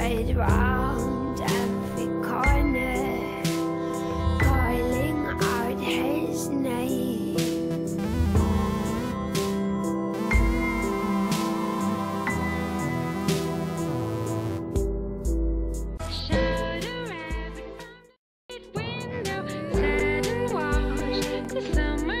Wait round every corner, calling out his name. Window, to the summer.